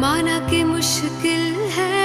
माना कि मुश्किल है